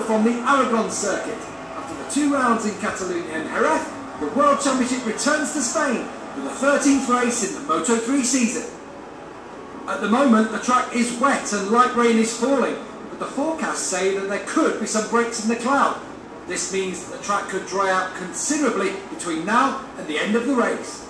from the Aragon circuit. After the two rounds in Catalonia and Jerez, the World Championship returns to Spain for the 13th race in the Moto3 season. At the moment, the track is wet and light rain is falling, but the forecasts say that there could be some breaks in the cloud. This means that the track could dry out considerably between now and the end of the race.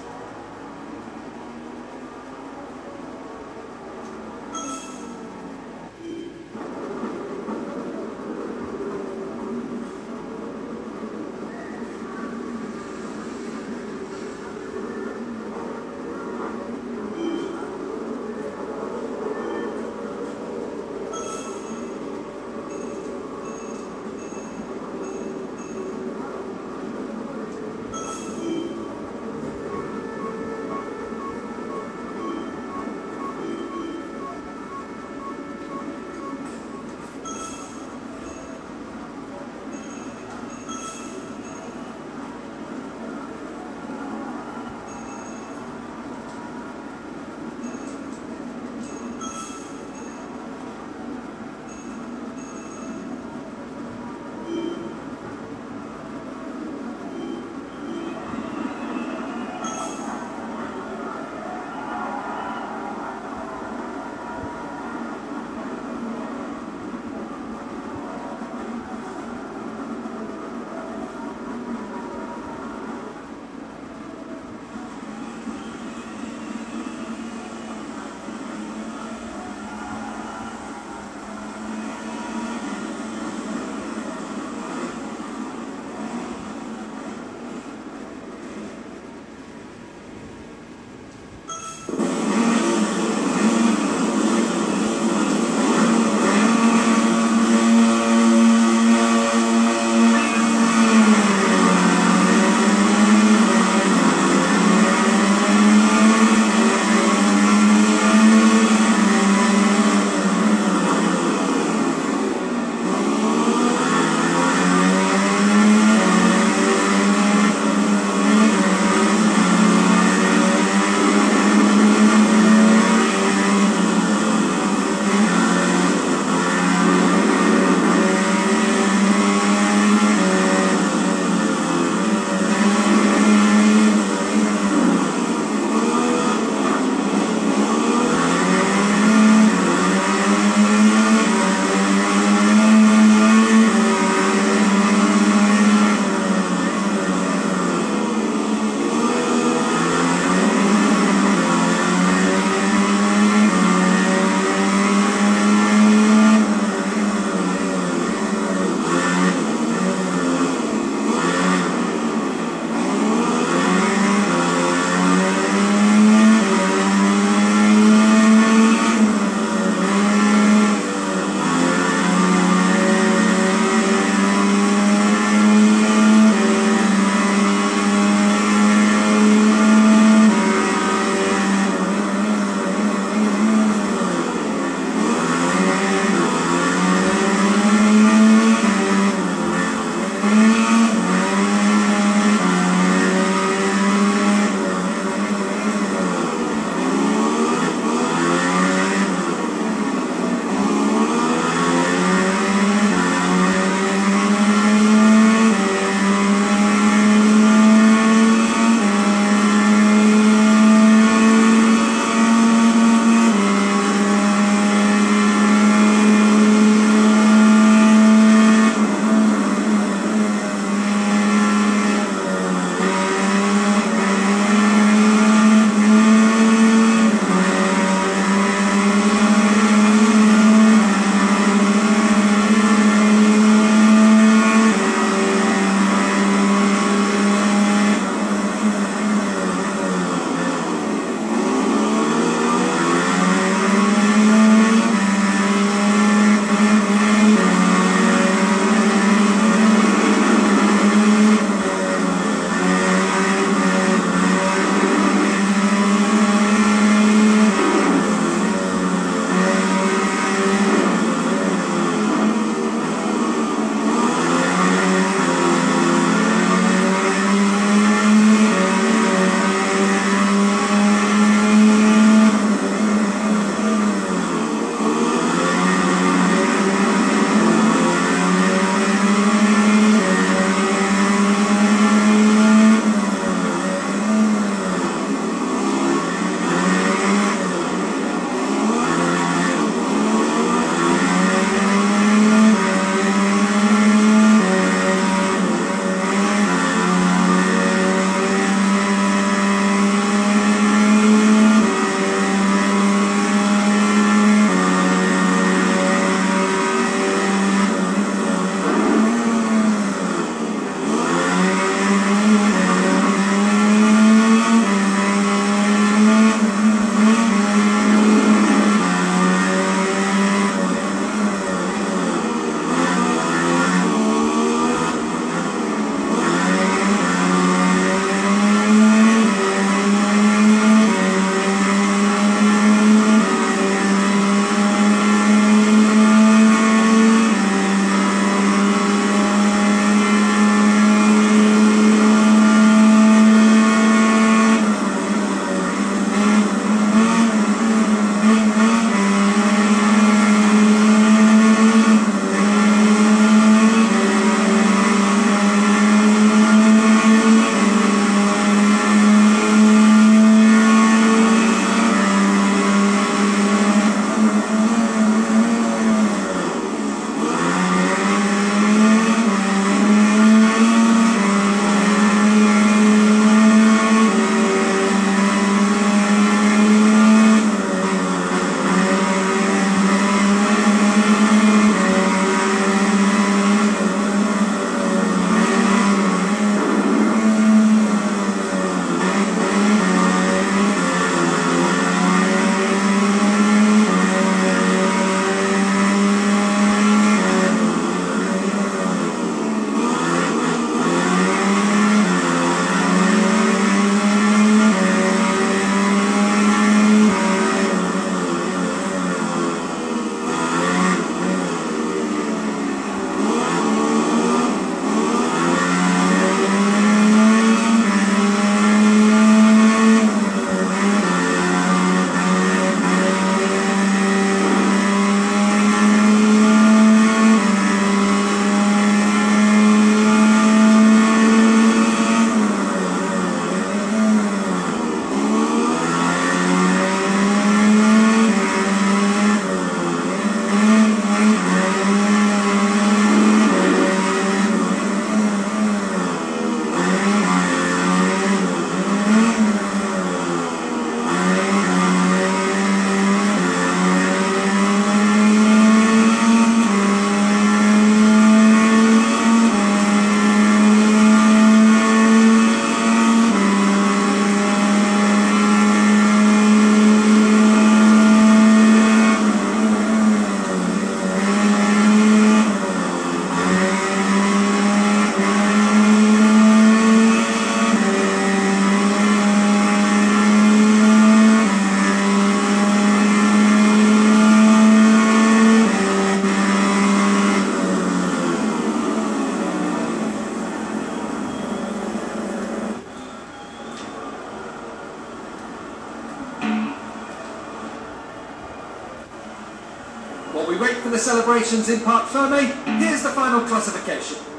We wait for the celebrations in Parc Ferme, here's the final classification.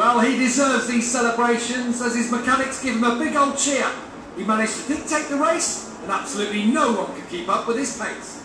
Well, he deserves these celebrations as his mechanics give him a big old cheer. He managed to dictate the race and absolutely no one could keep up with his pace.